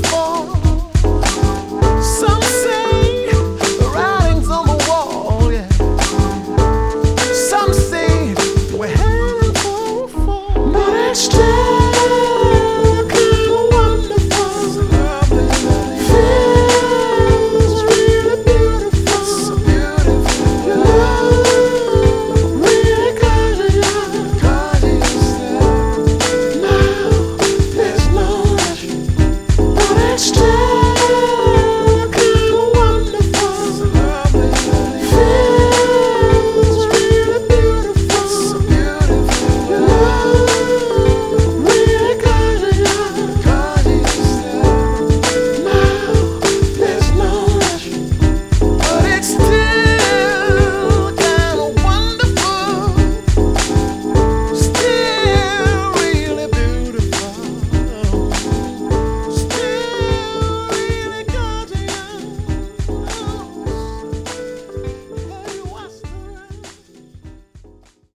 before.